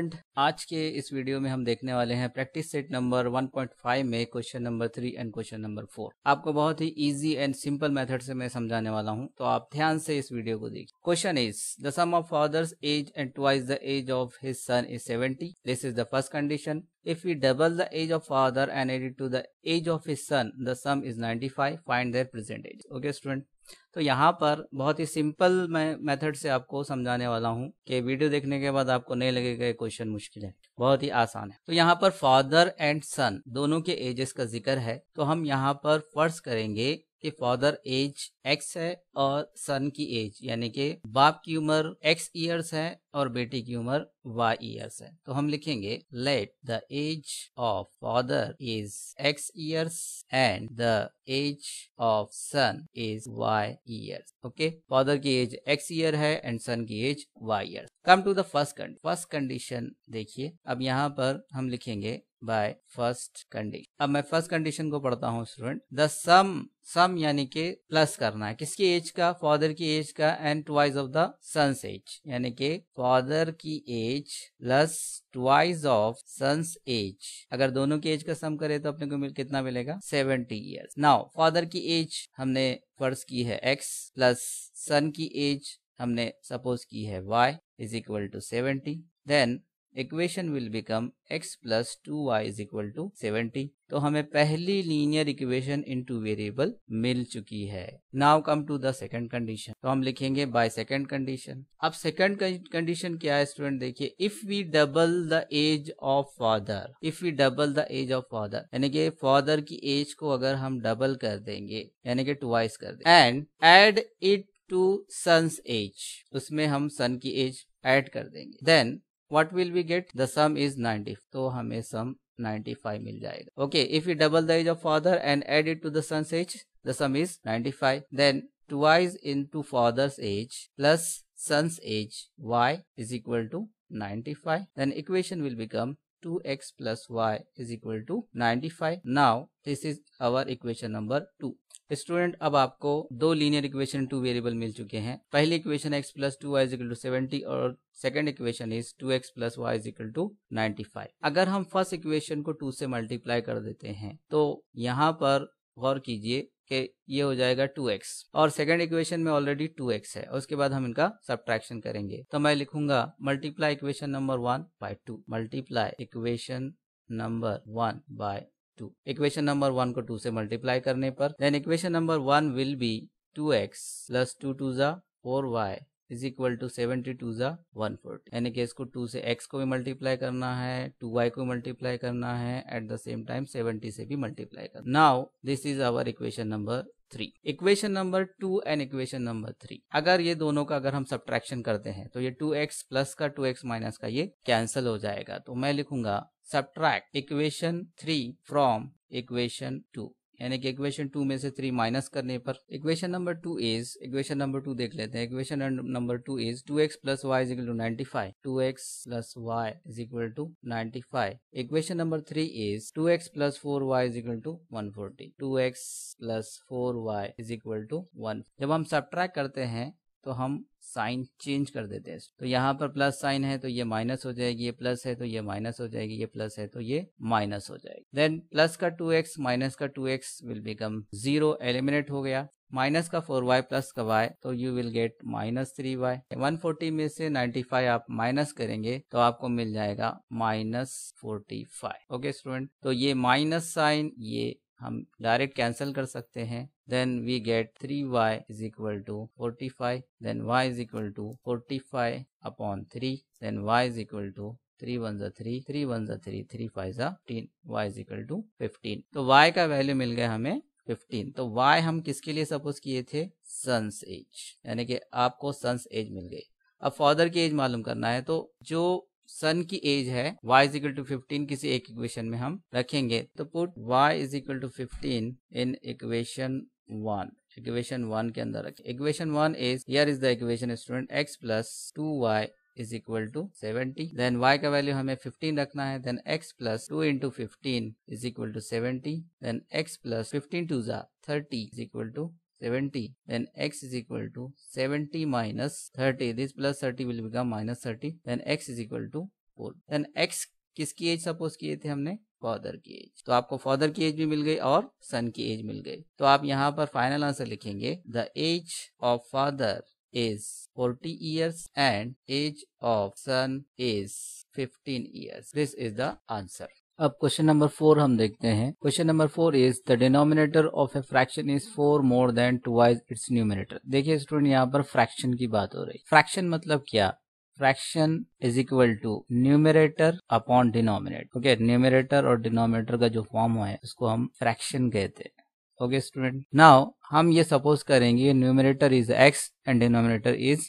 Student आज के इस वीडियो में हम देखने वाले हैं प्रैक्टिस सेट नंबर 1.5 में question number three and question number four आपको बहुत ही इजी एंड सिंपल मेथड से मैं समझाने वाला हूँ तो आप ध्यान से इस वीडियो को देखिए question is the sum of father's age and twice the age of his son is 70 this is the first condition If we double the age of father and add it to the age of his son, the sum is 95. Find their present age. Okay, student. तो यहाँ पर बहुत ही simple मैं method से आपको समझाने वाला हूँ कि वीडियो देखने के बाद आपको नहीं लगेगा क्वेश्चन मुश्किल है। बहुत ही आसान है। तो यहाँ पर फादर एंड सन दोनों के एजेस का ज़िक्र है। तो हम यहाँ पर फ़र्ज़ करेंगे कि फादर एज एक्स है और सन की एज यानी कि बाप की उम्र एक्स ईयर्स है और बेटी की उम्र वाई ईयर्स है। तो हम लिखेंगे let the age of father is X years and the age of son is Y years okay father की एज एक्स ईयर है एंड सन की age Y year come to the first condition first condition देखिए। अब यहाँ पर हम लिखेंगे by first condition अब मैं फ़र्स्ट कंडीशन को पढ़ता हूँ स्टूडेंट द सम सम यानी कि प्लस करना है। किसकी एज का? फादर की एज का and twice of the son's age यानी कि फादर की age plus twice of son's age अगर दोनों की एज का सम करें तो अपने को मिल, कितना मिलेगा? सेवेंटी ईयर्स नाउ फादर की एज हमने फ़र्ज़ की है एक्स प्लस सन की एज हमने सपोज़ की है Y is equal to seventy then equation will become x plus two Y is equal to seventy तो हमें पहली linear equation in two variable मिल चुकी है। Now come to the second condition तो हम लिखेंगे बाय सेकंड कंडीशन अब second condition क्या है स्टूडेंट देखिए if we double the age of father if we double the age of father यानी कि फादर की एज को अगर हम डबल कर देंगे, यानी कि ट्वाइस कर देंगे and add it to son's age उसमें हम सन की एज ऐड कर देंगे। Then what will we get the sum is 90 तो हमें sum 95 मिल जाएगा okay if we double the age of father and add it to the son's age the sum is 95 then twice into father's age plus son's age y is equal to 95 then equation will become 2x plus y is equal to 95 now, this is our equation number 2 student अब आपको दो linear equation two variable मिल चुके हैं। पहली equation X plus two Y equal to seventy और second equation is two X plus Y equal to ninety five अगर हम फ़र्स्ट इक्वेशन को टू से मल्टीप्लाई कर देते हैं तो यहाँ पर गौर कीजिए कि ये हो जाएगा 2x और सेकंड इक्वेशन में ऑलरेडी 2x है। उसके बाद हम इनका सब्ट्रैक्शन करेंगे। तो मैं लिखूँगा multiply equation number one by two multiply equation number one by two equation number one को टू से मल्टीप्लाई करने पर then equation number one will be two X plus two two जा four Y is equal to seventy two जा one forty यानी कि इसको two से एक्स को भी मल्टीप्लाई करना है टू वाई को मल्टीप्लाई करना है at the same time seventy से भी मल्टीप्लाई करना now this is our equation number three equation number two and equation number three अगर ये दोनों का अगर हम सब्ट्रैक्शन करते हैं तो ये टू एक्स प्लस का टू एक्स माइनस का ये कैंसिल हो जाएगा। तो मैं लिखूँगा subtract equation three from equation two यानी कि इक्वेशन टू में से थ्री माइनस करने पर equation number two is equation number two देख लेते हैं। Equation number two is two x plus y is equal to ninety five two x plus y is equal to ninety five equation number three is two x plus four y is equal to one forty two x plus four y is equal to one जब हम सब करते हैं तो हम sign change कर देते हैं। तो यहाँ पर प्लस साइन है तो ये माइनस हो जाएगी, ये प्लस है तो ये माइनस हो जाएगी, ये प्लस है तो ये माइनस हो जाएगी। देन प्लस का टू एक्स माइनस का two x will become zero eliminate हो गया। माइनस का फोर वाई प्लस का वाई तो you will get minus three y one forty में से नाइन्टी फाइव आप माइनस करेंगे तो आपको मिल जाएगा minus forty five okay student तो ये माइनस साइन ये हम डायरेक्ट कैंसिल कर सकते हैं। Then we get 3y is equal to 45 then y is equal to 45 upon 3 then y is equal to 3 1 is 3 3 1 is 3 3 5 is 10 y is equal to 15 तो y का value मिल गया हमें 15 तो y हम किसके लिए सपोज़ किए थे? सन्स एज यानी कि आपको सन्स एज मिल गई। अब फादर की एज मालूम करना है तो जो सन की एज है, y is equal to fifteen किसी एक इक्वेशन में हम रखेंगे। तो put y is equal to fifteen in equation one equation one के अंदर equation one is here is the equation student x plus two y is equal to seventy then y का value हमें 15 रखना है। Then x plus two into fifteen is equal to seventy then x plus fifteen two जा thirty is equal to 70 then x is equal to 70 minus 30 this plus 30 will become minus 30 then x is equal to four then x किसकी age suppose किए थे हमने? Father की age तो आपको father की age भी मिल गई और सन की एज मिल गई. तो आप यहाँ पर फाइनल आंसर लिखेंगे. The age of father is 40 years and age of son is 15 years. This is the answer. अब क्वेश्चन नंबर फोर हम देखते हैं. Question number four is the denominator of a fraction is four more than twice its numerator देखिए student यहाँ पर fraction की बात हो रही फ्रैक्शन मतलब क्या? Fraction is equal to numerator upon denominator okay numerator और डिनोमिनेटर का जो फॉर्म है उसको हम फ्रैक्शन कहते हैं। ओके स्टूडेंट नाउ हम ये सपोज़ करेंगे numerator is x and denominator is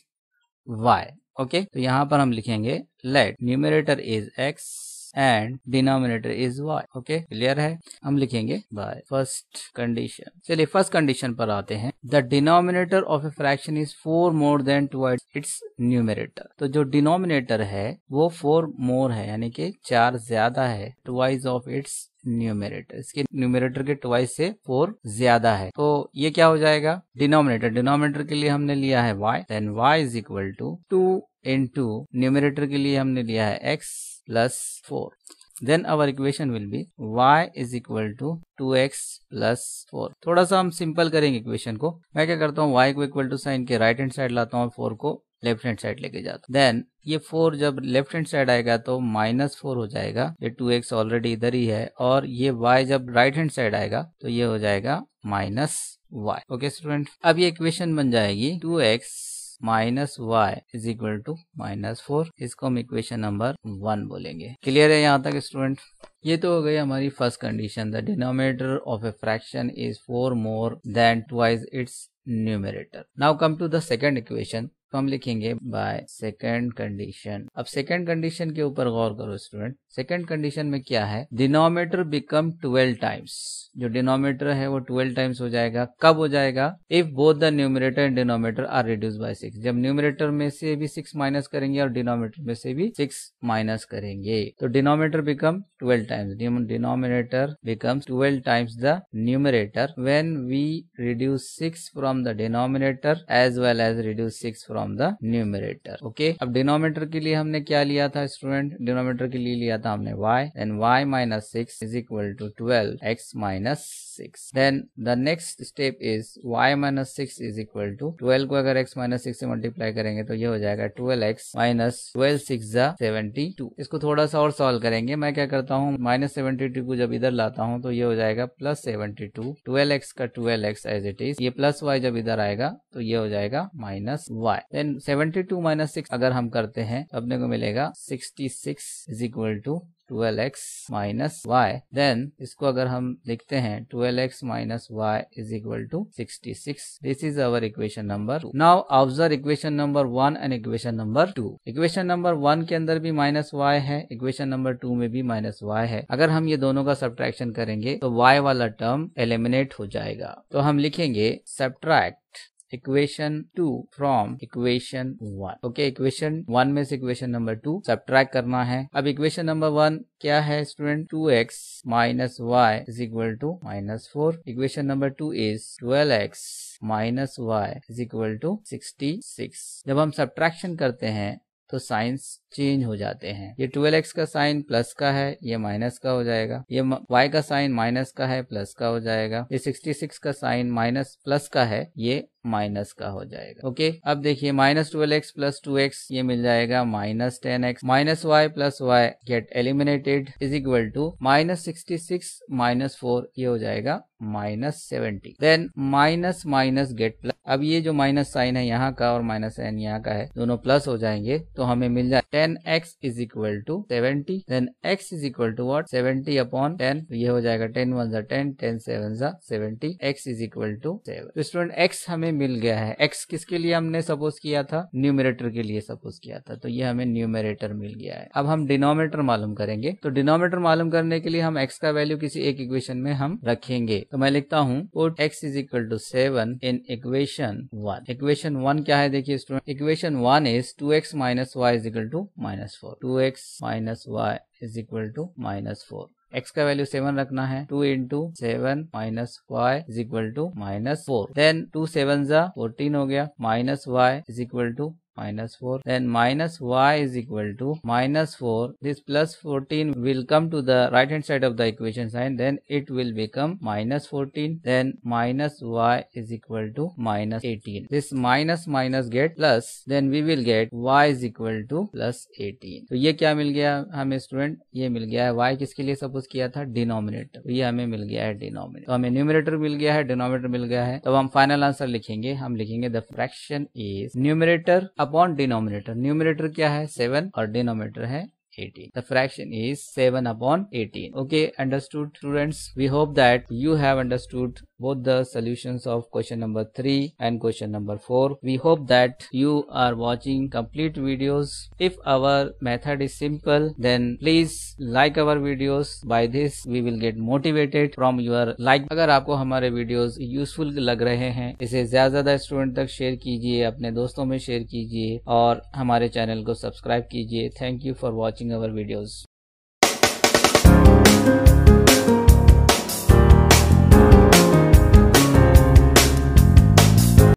y okay तो यहाँ पर हम लिखेंगे let numerator is x and denominator is y okay clear है? हम लिखेंगे बाय फ़र्स्ट कंडीशन चलिए फ़र्स्ट कंडीशन पर आते हैं. The denominator of a fraction is four more than towards its numerator तो जो डिनोमिनेटर है, वो फोर मोर है, यानी कि चार ज़्यादा है टुवाइज ऑफ़ इट्स न्यूमिनेटर इसके न्यूमिनेटर के ट्वाइस से फोर ज़्यादा है. तो ये क्या हो जाएगा? डिनोमिनेटर डिनोमिनेटर के लिए हमने लिया है y. Then y is equal to two into numerator के लिए हमने लिया है x. Plus four then our equation will be y is equal to 2x plus 4 थोड़ा सा हम सिंपल करेंगे इक्वेशन को। मैं क्या करता हूँ, y को इक्वल टू साइन के राइट हैंड साइड लाता हूँ फोर को लेफ़्ट हैंड साइड लेके जाता हूँ। देन ये फोर जब लेफ़्ट हैंड साइड आएगा तो माइनस फोर हो जाएगा। ये टू एक्स ऑलरेडी इधर ही है और ये y जब राइट हैंड साइड आएगा तो ये हो जाएगा माइनस वाई ओके स्टूडेंट अब ये इक्वेशन बन जाएगी two x minus y is equal to minus four, इसको हम इक्वेशन नंबर वन बोलेंगे। क्लियर है यहाँ तक, स्टूडेंट? ये तो हो गई हमारी first condition the denominator of a fraction is four more than twice its numerator now come to the second equation तो हम लिखेंगे बाय सेकेंड कंडीशन अब सेकेंड कंडीशन के ऊपर गौर करो स्टूडेंट सेकेंड कंडीशन में क्या है? डिनोमीटर बिकम ट्वेल्व टाइम्स जो डिनोमीटर है वो ट्वेल्व टाइम्स हो जाएगा. कब हो जाएगा? If both the numerator and denominator are reduce by six जब न्यूमिनेटर में से भी सिक्स माइनस करेंगे और डिनोमीटर में से भी सिक्स माइनस करेंगे. तो denominator become twelve times denominator becomes twelve times the numerator when we reduce six from the denominator as well as reduce six from the numerator okay अब denominator के लिए हमने क्या लिया था स्टूडेंट डिनोमीटर के लिए लिया था हमने y. Then y minus 6 is equal to 12 x minus 6 then the next step is y minus 6 is equal to 12 को अगर x minus 6 से मल्टीप्लाई करेंगे तो ये हो जाएगा 12x minus 12 6 जा 72 इसको थोड़ा सा और सॉल्व करेंगे। मैं क्या करता हूँ? माइनस सेवेंटी टू को जब इधर लाता हूँ तो ये हो जाएगा plus seventy two twelve x का twelve x as it is ये प्लस वाई जब इधर आएगा तो ये हो जाएगा minus y then seventy two minus six अगर हम करते हैं तो अपने को मिलेगा sixty six is equal to twelve x minus y then इसको अगर हम लिखते हैं twelve x minus y is equal to sixty six this is our equation number now observe equation number one and equation number two equation number one के अंदर भी minus y है equation number two में भी minus y है. अगर हम ये दोनों का सब्ट्रैक्शन करेंगे तो वाई वाला टर्म एलिमिनेट हो जाएगा. तो हम लिखेंगे subtract equation two from equation one. Okay equation one में से इक्वेशन नंबर टू सब करना है। अब इक्वेशन नंबर वन क्या है student two x minus y is equal to minus four. Equation number two is twelve x minus y is equal to sixty six. जब हम सब्ट्रैक्शन करते हैं तो साइंस चेंज हो जाते हैं। ये ट्वेल्व एक्स का साइन प्लस का है, ये माइनस का हो जाएगा। ये वाई का साइन माइनस का है, प्लस का हो जाएगा। ये सिक्सटी सिक्स का साइन माइनस प्लस का है, ये माइनस का हो जाएगा। ओके? अब देखिए, minus twelve x plus two x, ये मिल जाएगा minus ten x. Minus y plus y get eliminated is equal to minus sixty six minus four, ये हो जाएगा minus seventy. Then minus minus get plus, अब ये जो माइनस साइन है यहाँ का और माइनस साइन यहाँ का है, दोनों प्लस हो जाएँगे तो हमें मिल जाए ten x is equal to seventy. Then x is equal to what seventy upon ten ये हो जाएगा ten one ten ten seven seventy. X is equal to seven. तो स्टूडेंट, एक्स हमें मिल गया है। एक्स किसके लिए हमने सपोज़ किया था? न्यूमिनेटर के लिए सपोज़ किया था। तो ये हमें न्यूमिनेटर मिल गया है। अब हम डिनोमीटर मालूम करेंगे। तो डिनोमीटर मालूम करने के लिए हम एक्स का वैल्यू किसी एक इक्वेशन में हम रखेंगे। तो मैं लिखता हूँ put x is equal to seven in equation one equation one क्या है देखिए student equation one is two x minus y is equal to minus four two x minus y is equal to minus four x का value seven रखना है। Two into seven minus y is equal to minus four then two seven जा fourteen हो गया। Minus y is equal to minus 4 then minus y is equal to minus 4 this plus 14 will come to the right hand side of the equation sign then it will become minus 14 then minus y is equal to minus 18 this minus minus get plus then we will get y is equal to plus 18 तो ये क्या मिल गया हमें student ये मिल गया है y किसके लिए सपोज़ किया था डिनोमिनेटर तो ये हमें मिल गया है डिनोमिनेटर तो हमें न्यूमिनेटर मिल गया है डिनोमिनेटर मिल गया है तो हम फाइनल आंसर लिखेंगे हम लिखेंगे the fraction is numerator upon denominator numerator क्या है? सेवन और डिनोमिनेटर है eighteen the fraction is seven upon eighteen okay understood students we hope that you have understood both the solutions of question number 3 and question number 4 we hope that you are watching complete videos if our method is simple then please like our videos by this we will get motivated from your like अगर आपको हमारे videos useful लग रहे हैं इसे ज़्यादा ज़्यादा student तक शेयर कीजिए अपने दोस्तों में शेयर कीजिए और हमारे चैनल को सब्सक्राइब कीजिए thank you for watching our videos